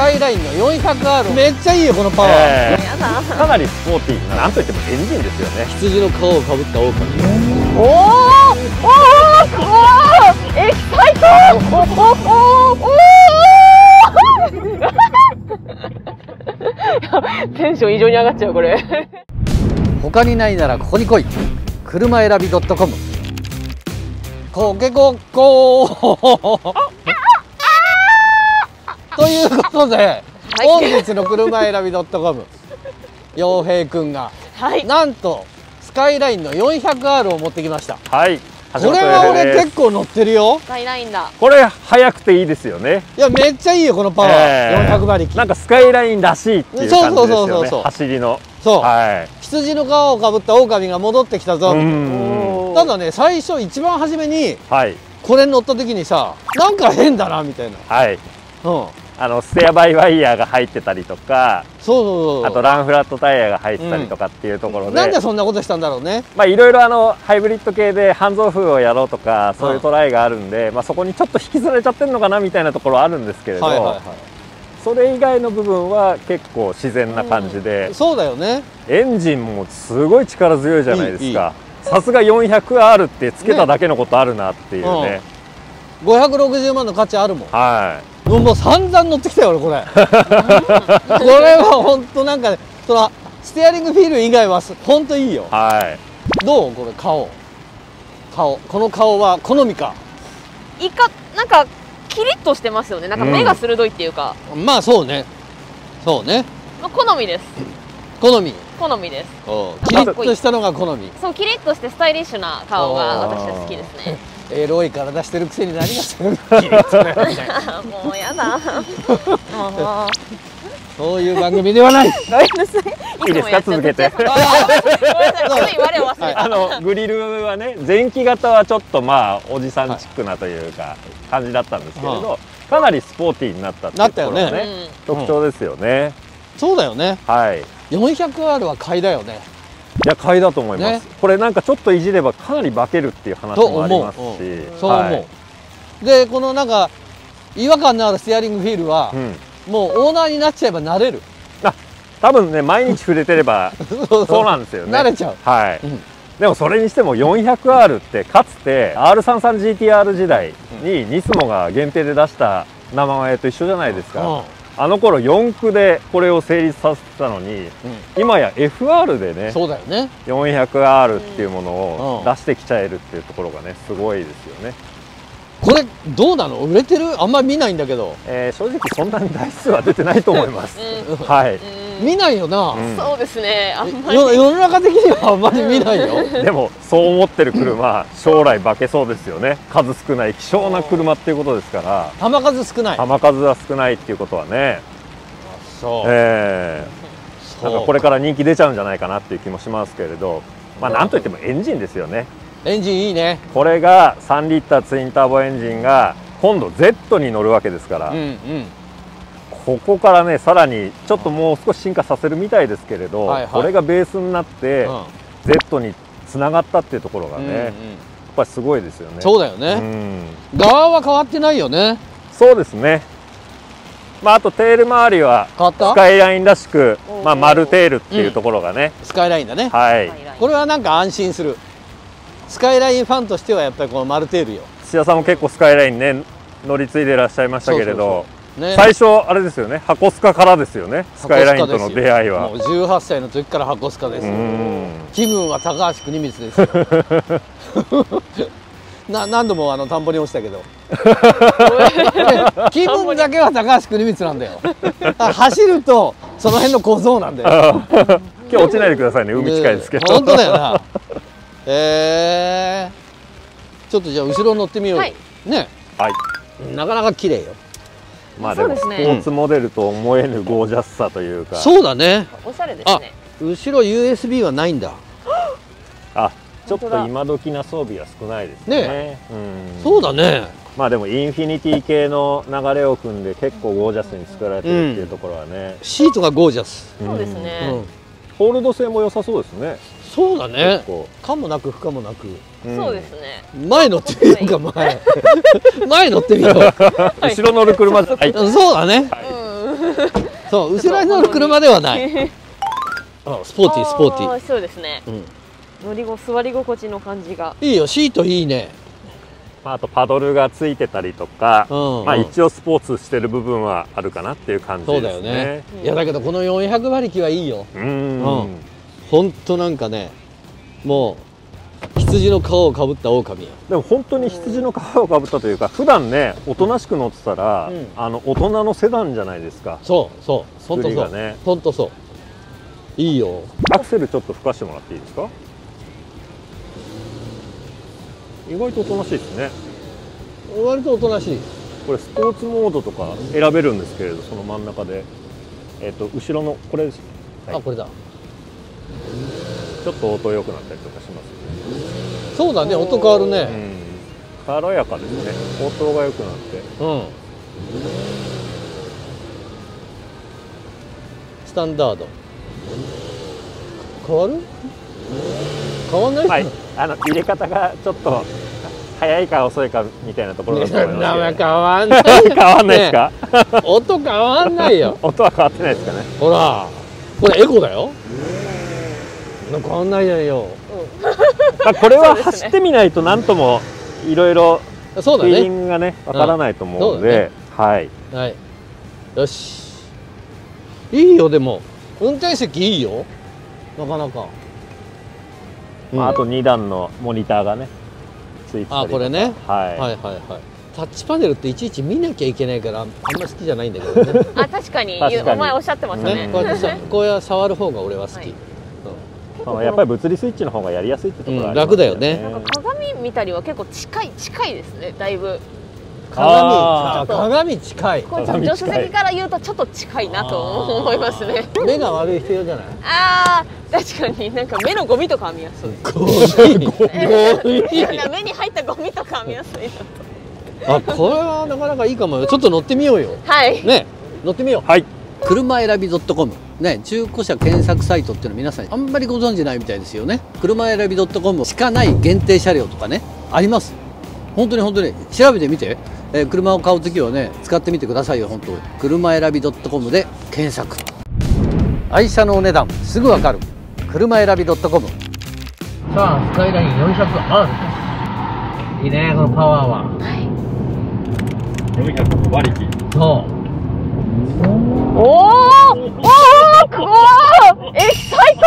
カイラインの 400R めっちゃいいよこのパワー、えーかなりスポーティーななんといってもエンジンですよね。羊の皮をかぶった狼おおおおおエキサイトおおおおおテンション異常に上がっちゃうこれ他にないならここに来い車選び .com コケコッコーということで、い。本日の車選び .com 洋平くんがはい。なんとスカイラインの 400R を持ってきました。はい。これは俺結構乗ってるよ。スカイラインだ。これ速くていいですよね。いやめっちゃいいよこのパワー、えー400馬力。なんかスカイラインらしいっていう感じですそうそうそうそうそう。よね走りの。そう、はい。羊の皮をかぶった狼が戻ってきたぞ、うん。ただね最初一番初めにはい。これ乗った時にさなんか変だなみたいな。はい。うんあのステアバイワイヤーが入ってたりとかそうそうそう。あとランフラットタイヤが入ってたりとかっていうところで、なんでそんなことしたんだろうね。まあいろいろあのハイブリッド系でハンズオフをやろうとかそういうトライがあるんで、まあそこにちょっと引きずられちゃってるのかなみたいなところはあるんですけれど、はいはいはそれ以外の部分は結構自然な感じで。い、そうだよね。エンジンもすごい力強いじゃないですか。さすが 400R ってつけただけのことあるなっていうね。560万の価値あるもん。はもうもう散々乗ってきたよ俺これ。これは本当なんかねそのステアリングフィール以外は本当いいよ。いはい。どう？これ顔。顔。この顔は好みか。イカなんかキリッとしてますよね。なんか目が鋭いっていうか、まあそうね。そうね。まあ、好みです。好み。好みです。キリッとしたのが好み。そうキリッとしてスタイリッシュな顔が私は好きですねエロい体してるくせになりますよ もうやだ。そういう番組ではない。ごめんなさい。い。い。ですか続けてあのグリルはね前期型はちょっとまあおじさんチックなとい。うか感じだったんですけれど、かなりスポーティーになったってい。うところがなったよね特徴ですよね、そうだよねはい。い。400R は買い。だよねや買いだと思います、ね。これなんかちょっといじればかなり化けるっていう話もありますし。と思そう思う、はいでこのなんか違和感のあるステアリングフィールはう、ん、もうオーナーになっちゃえば慣れる。多分ね毎日触れてれば そうなんですよね。慣れちゃう。はい、うん。でもそれにしても 400R ってかつて R33GTR 時代にニスモが限定で出した名前と一緒じゃないですか、うんあの頃4駆でこれを成立させてたのに今や FR でねそうだよね。400R っていうものをうん。出してきちゃえるっていうところがねすごいですよね、これどうなの？売れてる？あんまり見ないんだけど。えー正直そんなに台数は出てないと思います。うん。はい、うん。見ないよな、うん。そうですね。あんまり。よ世の中的にはあんまり見ないよ。でもそう思ってる車将来化けそうですよね。数少ない希少な車っていうことですから。玉数少ない。玉数は少ないっていうことはね。そう。えー、そうなんかこれから人気出ちゃうんじゃないかなっていう気もしますけれど。まあなんといってもエンジンですよねエンジンいいね。これが3リッターツインターボエンジンが今度 Z に乗るわけですから、うんうん。ここからねさらにちょっともう少し進化させるみたいですけれど、はいはい。これがベースになって、うん。Z につながったっていうところがね、うんうん。やっぱりすごいですよね。そうだよね、うん。側は変わってないよね。そうですね。まああとテール周りはスカイラインらしくまあ丸テールっていうところがね、スカイラインだね。はい。これはなんか安心するスカイラインファンとしてはやっぱりこのマルテールよ、土屋さんも結構スカイラインね乗り継いでいらっしゃいましたけれどね。最初あれですよね箱須賀からですよねスカイラインとの出会いは。もう18歳の時から箱須賀です。気分は高橋国光ですよ。な何度もあの田んぼに落ちたけど。気分だけは高橋国光なんだよ。走るとその辺の小僧なんだよ。今日落ちないでくださいね海近いですけど、本当だよなえー、ちょっとじゃあ後ろ乗ってみようよ、はい。ね。はい。なかなか綺麗よ。まあでもスポそうですね。ーツモデルと思えぬゴージャスさというか。そうだね。おしゃれですね。後ろ USB はないんだ。あちょっと今時な装備が少ないですね。うん。そうだね。まあでもインフィニティ系の流れを組んで結構ゴージャスに作られてるっていうところはね、シートがゴージャス、そうですうねん、ホールド性も良さそうですねそうだね。結構、かもなく不可もなく。ん。そうですね。前乗ってみようか前。前乗ってみよう。後ろ乗る車じゃない。そうだね。うんそう後ろに乗る車ではない。あスポーティースポーティー。あそうですね。うん。乗りご座り心地の感じが。いいよシートいいね。まあ、あとパドルがついてたりとか、うん。まあ、一応スポーツしてる部分はあるかなっていう感じですね。そうだよね、いやだけどこの400馬力はいいよ。うーん。うんほんとなんかねもう羊の皮をかぶった狼よでも本当に羊の皮をかぶったというか普段ねおとなしく乗ってたら、うん。あの大人のセダンじゃないですか。そうそう。ほんとそう、ね。ほんとそう。いいよ。アクセルちょっと吹かしてもらっていいですか？意外とおとなしいですね。割とおとなしい。これスポーツモードとか選べるんですけれどその真ん中で。えっ、と後ろのこれです、はい。あこれだちょっと音良くなったりとかしますそうだね音変わるね。うん。軽やかですね。音が良くなって。うん、スタンダード。変わる？変わんない？はい。あの入れ方がちょっと早いか遅いかみたいなところだと思いますけ 変わんどない。変わんないですか、音変わんないよ。音は変わってないですかね。ほら。これエコだよ変わんないよ。まあ、これは走ってみないと何ともいろいろそうだフィーリねングがねわからないと思うので、はい。はい。よし。いいよでも。運転席いいよ。なかなか、まあ、あと2段のモニターがねついてあこれね。はい、はいはいはい。タッチパネルっていちいち見なきゃいけないからあんまり好きじゃないんだけどね。あ確かに。確かに。お前おっしゃってましたね。ねこうやってさこうや触る方が俺は好き、はい。まあやっぱり物理スイッチの方がやりやすいってところはありますうん楽だよね。なんか鏡見たりは結構近い近いですね。だいぶ。鏡鏡近い。これ助手席から言うとちょっと近いなと思いますね。目が悪い人用じゃない？あー確かになんか目のゴミとかは見やすい。ゴミ。ゴミ。なんか目に入ったゴミとかは見やすいあこれはなかなかいいかもよ。ちょっと乗ってみようよ。はい。ね。乗ってみよう。はい。車選び .com ね中古車検索サイトっていうの皆さんあんまりご存知ないみたいですよね。車選び .com しかない限定車両とかねあります。本当に本当に。調べてみて、えー車を買う時はね使ってみてくださいよ本当。車選び .com で検索。愛車のお値段すぐわかる。車選び .com さあスカイライン 400R ですいいねこのパワーは。400馬力。そう。おーおーくおーエキサイト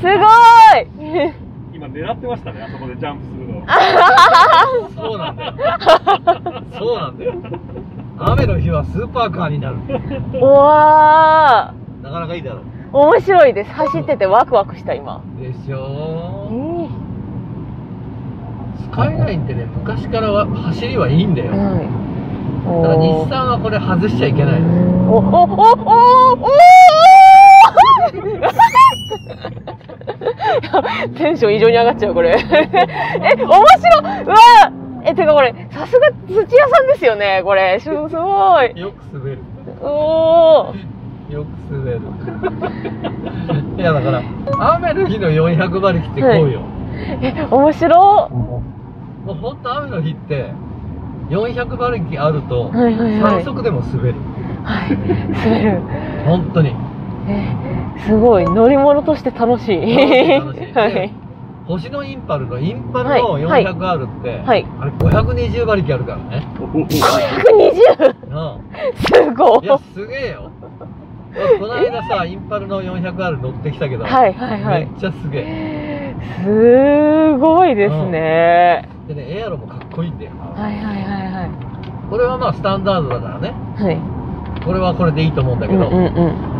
すごい今狙ってましたねあそこでジャンプするの そうなんだよ。そうなんだよ。雨の日はスーパーカーになる。うわなかなかいいだろう。ー面白いです走っててワクワクした今でしょうんスカイラインってね、昔からは走りはいいんだよ。だから日産はこれ外しちゃいけない。おおおおおテンション異常に上がっちゃうこれえ面白うわえてかこれさすが土屋さんですよねこれすすごいよく滑る。おおよく滑る。いやだから、雨の日の400馬力ってこうよ。え面白もうほんと雨の日って、400馬力あると、はいはいはい。3速でも滑る。はい。滑る。本当に。えすごい。乗り物として楽しい。楽しい楽しい。はい。星のインパルのインパルのはい。はい 400R って、はい。あれ520馬力あるからね。120うん。すごい。いや、すげえよ。俺この間さ、インパルの 400R 乗ってきたけど、はいはいはい。めっちゃすげえ。すごいですね、でね、エアロもかっこいいんだよ。はいはいはいはいこれはまあスタンダードだからね。はいこれはこれでいいと思うんだけど、うんうんうん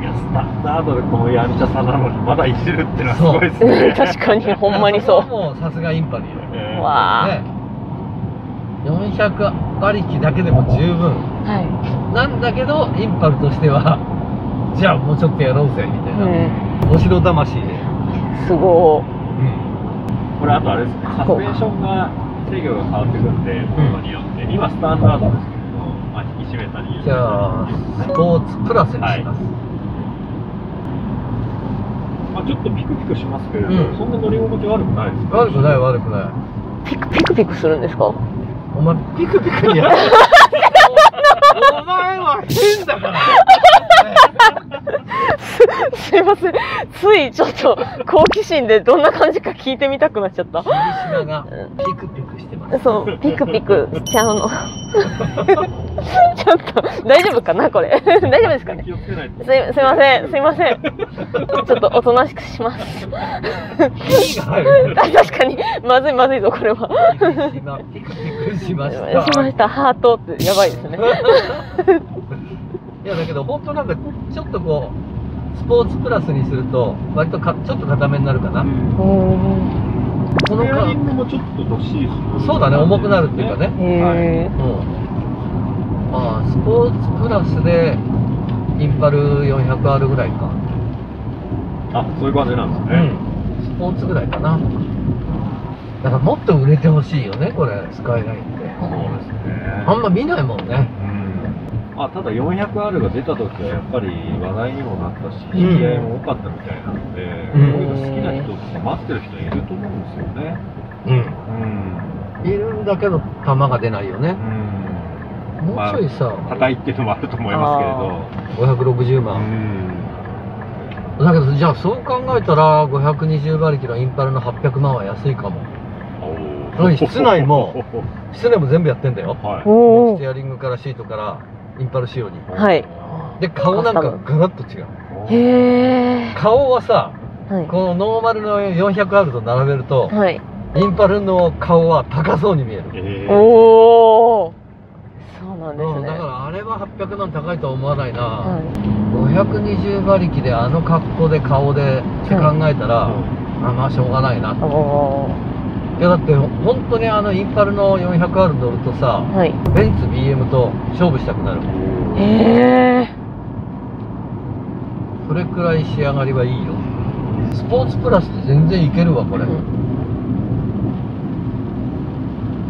いやスタンダードでこのやんちゃさなのにまだいじるってのはすごいですね 確かにほんまにそこはもうさすがインパルよ。えーわあ、ね。400馬力だけでも十分。はいなんだけど、インパルとしては、じゃあもうちょっとやろうぜ、みたいな。うお城魂で。んすごこれあとあれですね。サスペンションが制御が変わってくるんでモードによって、今スタンダードですけど、まあ、引き締めたりじゃあ、スポーツプラスにします。まあ、ちょっとピクピクしますけれど、うん。そんな乗り心地悪くないです悪くない悪くない。いピクピクピクするんですか？お前、ピクピクにやる。前は変だからすいません。ついちょっと好奇心でどんな感じか聞いてみたくなっちゃった。霧島がピクピクしてますそう、ピクピクしちゃうの。ちょっと、大丈夫かなこれ。大丈夫ですかねすいすいません、すいません。ちょっとおとなしくします。確かに、まずいまずいぞ、これは。ピクピクしまししたました、ハートってやばいですね。いやだけど本当なんかちょっとこうスポーツプラスにすると割とかちょっと固めになるかな、うん。このペアリンかグもちょっとどっしりするそうだね重くなるっていうかね。へうん。まあスポーツプラスでインパル 400R ぐらいか。あそういう感じなんですね、うん。スポーツぐらいかな。だからもっと売れてほしいよねこれ。スカイラインって。そうですね。あんま見ないもんね。うんまあ、ただ 400R が出た時はやっぱり話題にもなったし、知うん。り合いも多かったみたいなので、うん。こういうの好きな人とか待ってる人いると思うんですよね。うん。いるんだけど弾が出ないよね。うん。もうちょいさ、高いっていうのもあると思いますけれど。560う万、ん。だけどじゃあそう考えたら520馬力のインパルの800万は安いかも。室内も 室内も全部やってんだよ。はい。おステアリングからシートからインパル仕様にはいで顔なんかガラッと違うへえ。顔はさはい。このノーマルの 400R と並べるとはい。インパルの顔は高そうに見える、えーおお。そうなんですね。うんだからあれは800万高いとは思わないな、は520馬力であの格好で顔でって考えたら、あまあしょうがないな、い。おお。いやだって本当にあのインパルの 400R 乗るとさはい。ベンツ BM と勝負したくなる。へえ。それくらい仕上がりはいいよ。スポーツプラスで全然いけるわこれ、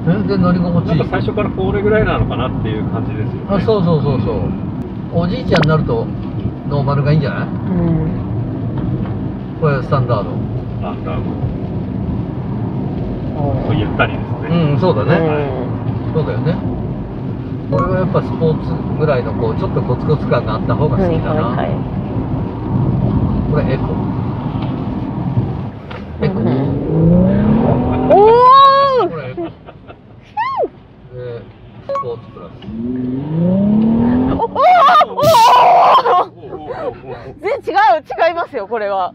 全然乗り心地いい。なんか最初からこれぐらいなのかなっていう感じですよね。あそうそうそうそう。おじいちゃんになるとノーマルがいいんじゃない？うん。これスタンダード。なんだろうおゆったりですね。うんそうだね、うんそうだよね。これはやっぱスポーツぐらいのこうちょっとコツコツ感があった方が好はいきだな、はいはい。これエコ。エコ、おお。これエコ。でスポーツプラス。おおおお。全然違う違いますよこれは。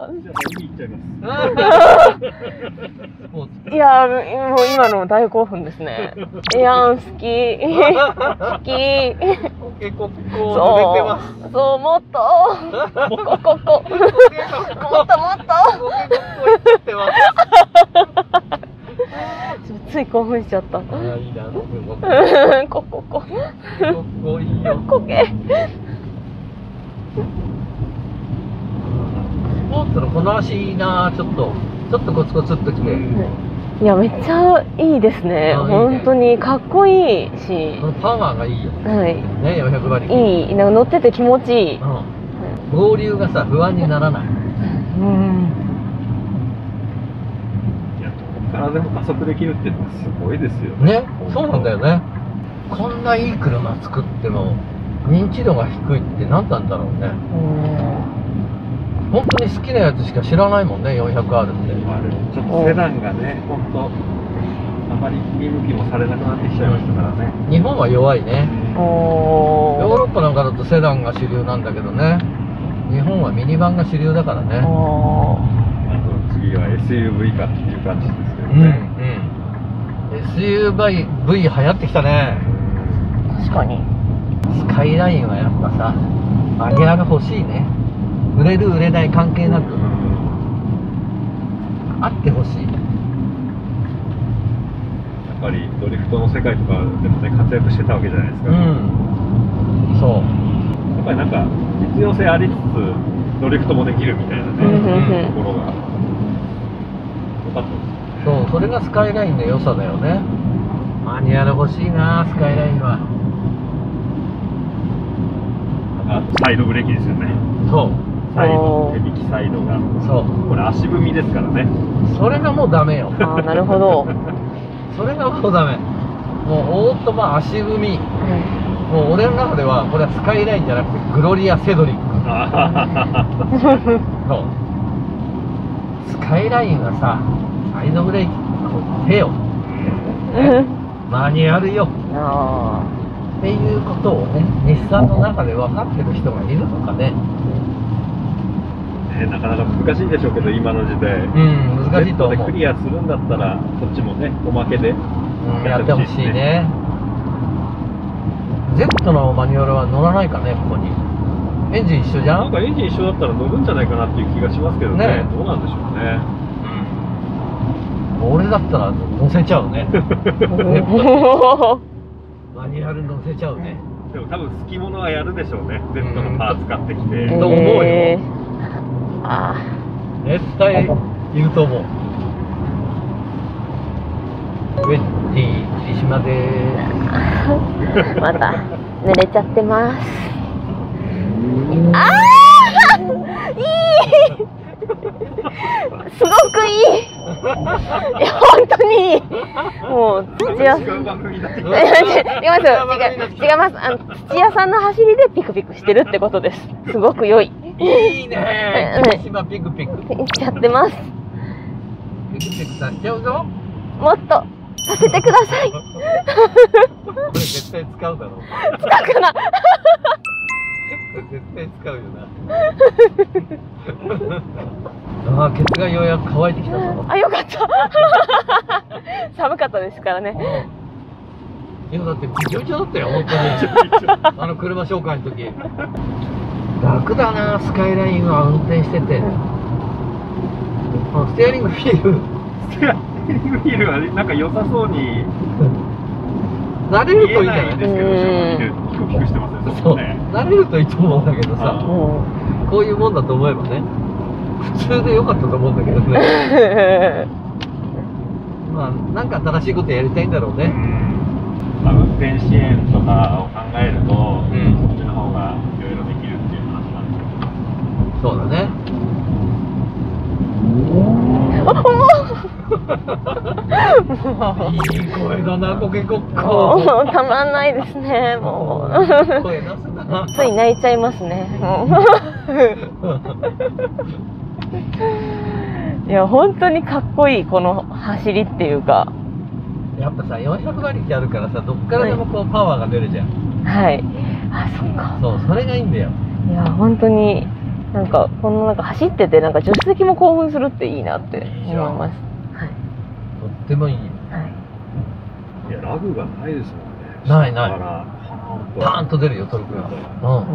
いやもう今の大興奮ですね。いやん好き好き。エコこうそうそうもっとこここもっともっと。つい興奮しちゃった。いいなゴケゴッコこここゴケゴッコいいよこけ。スポーツのこの足いいなちょっとちょっとコツコツっときて、いやめっちゃいいですね。本当にかっこいいし。こ、のパワーがいいよはい。ね400馬力。いい。なんか乗ってて気持ちいい。うん。合流がさ不安にならない。うん。いや、どこからでも加速できるってすごいですよね。ねそうなんだよね。こんないい車作っても認知度が低いって何なんだろうね本当に好きなやつしか知らないもんね 400R って。あれちょっとセダンがね、本当あまり見向きもされなくなってきちゃいましたからね。日本は弱いね。おヨーロッパなんかだとセダンが主流なんだけどね。日本はミニバンが主流だからね。おあと次は SUV かっていう感じですけどうんね。うん。SUV 流行ってきたね。確かに。スカイラインはやっぱさマニュアル欲しいね売れる売れない関係なくあってほしい。やっぱりドリフトの世界とかでもね、活躍してたわけじゃないですか。うん。そう。やっぱりなんか実用性ありつつドリフトもできるみたいなね、うんところが良かったですそうそれがスカイラインの良さだよね。マニュアル欲しいなスカイラインは。あとサイドブレーキですよね。そうサイド手引きサイドが。そう。これ足踏みですからね。それがもうダメよ。ああなるほど。それがもうダメ。もうオートマ足踏み。もう俺の中ではこれはスカイラインじゃなくてグロリア・セドリック。そう。スカイラインはさサイドブレーキこう手よ マニュアルよ。あっていうことをね日産の中で分かってる人がいるのかねねなかなか難しいんでしょうけど今の時代。うん難しいと思う。でクリアするんだったらこっちもねおまけでうんやってほしいね。Z のマニュアルは乗らないかねここに。エンジン一緒じゃなんんかエンジン一緒だったら乗るんじゃないかなっていう気がしますけどね。ね。どうなんでしょうね。俺だったら乗せちゃうね。あ。マニュアル乗せちゃうね。でも多分好き者はやるでしょうね。Z のパーツ買ってきて、と思うよえー。あ絶対いると思う。ウェッティ霧島でーー また濡れちゃってます。ああいい。すごくいい。いや本当にいい。もう土屋さん。違います違います。あの土屋さんの走りでピクピクしてるってことです。すごく良いいいね。霧島ピクピク。いっちゃってますピクさせちゃうぞもっとさせてください。これ絶対使うだろ。使うかな。絶対使うよな。あーケツがようやく乾いてきたぞ。あよかった。寒かったですからね。いやだってびちょびちょだったよ本当に。あの車紹介の時楽だなスカイラインは運転してて。あステアリングフィール。ステアリングフィールはなんか良さそうに。慣れるといいんじゃない？ですけど後ろ見てピクピクしてますよそう。ね慣れるといいと思うんだけどさ。あこういうもんだと思えばね。普通でよかったと思うんだけどね。まあなんか新しいことやりたいんだろうね。まあ、運転支援とかを考えると、ん。こっちの方がいろいろできるっていう話なんですそうだね。いい声だなコケコッもコうたまんないですねもう。声出すなつい泣いちゃいますねいや本当にかっこいいこの走りっていうか。やっぱさ400馬力あるからさどっからでもこうパワーが出るじゃん、はい。あそっか。そうそれがいいんだよ。いや本当になんかこのなんか走っててなんか助手席も興奮するっていいなって思います。はい。とってもいい。はい。いやラグがないですもんね。ないない。だからパーンと出るよトルクが。うん。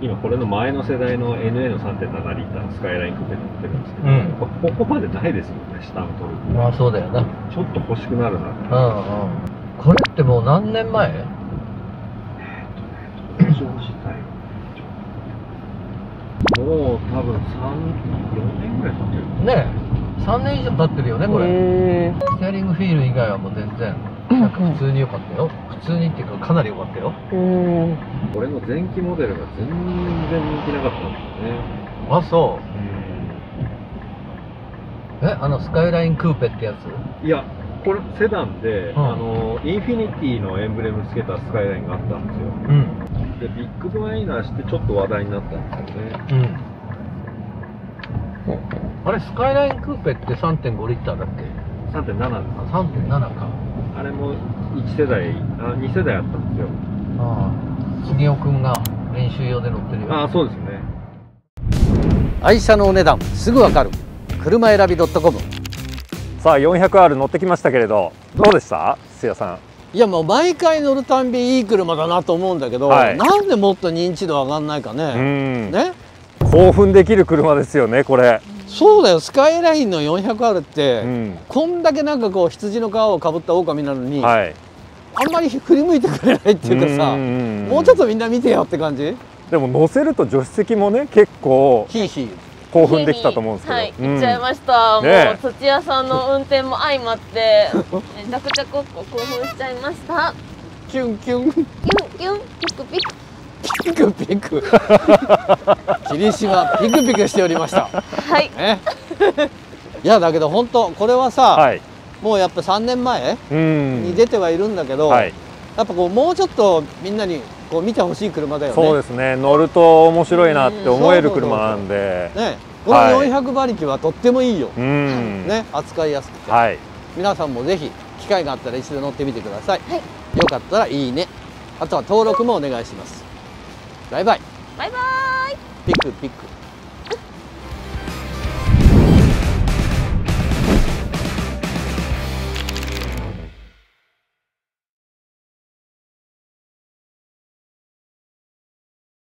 今これの前の世代の NA の3.7リッターのスカイラインクーペ乗ってるんですけど、うん。ここまでないですもんね下のトルク。まあそうだよな。ちょっと欲しくなるな。うんうん。これってもう何年前登場自体もう多分34年ぐらい経ってる。ねえ。3年以上経ってるよねこれ。へステアリングフィール以外はもう全然。なんか普通に良かったよ。普通にっていうかかなり良かったよ。ーうんこれの前期モデルが全然人気なかったんですよね。あそう。えあのスカイラインクーペってやつ？いやこれセダンで、うん。あのインフィニティのエンブレムつけたスカイラインがあったんですよ。うんでビッグマイナーしてちょっと話題になったんですよね。うん。あれスカイラインクーペって3.5リッターだっけ？3.7です。あ3.7か。あれも1世代あ2世代あったんですよ。ああ。杉尾くんが練習用で乗ってるよ。ああそうですね。愛車のお値段すぐわかる。車選び .com さあ 400R 乗ってきましたけれどどうでした？土屋さんいやもう毎回乗るたんびいい車だなと思うんだけど、はい。なんでもっと認知度上がんないかうね、ん。ね。興奮できる車ですよねこれ、そうだよ。スカイラインの 400R って、うん。こんだけなんかこう羊の皮をかぶった狼なのに、はい。あんまり振り向いてくれないっていうかさ、んもうちょっとみんな見てよって感じ？でも乗せると助手席もね結構ヒーヒー興奮できたと思うんですけど、はい、うん行っちゃいました、ねえ。もう土屋さんの運転も相まって めちゃくちゃこ興奮しちゃいました。キュンキュン。キュンキュンピクピク。ピクピク。霧島ピクピクしておりました。はい。ね。いやだけど本当これはさ、はい。もうやっぱ3年前うん。に出てはいるんだけど、はい。やっぱこうもうちょっとみんなにこう見てほしい車だよね。そうですね。乗ると面白いなって思える車なんで。ねこのはい。400馬力はとってもいいよ、うん。ね扱いやすくて、はい。皆さんもぜひ機会があったら一度乗ってみてください、はい。よかったらいいね。あとは登録もお願いします。バイバイ。バイバーイ。ピックピック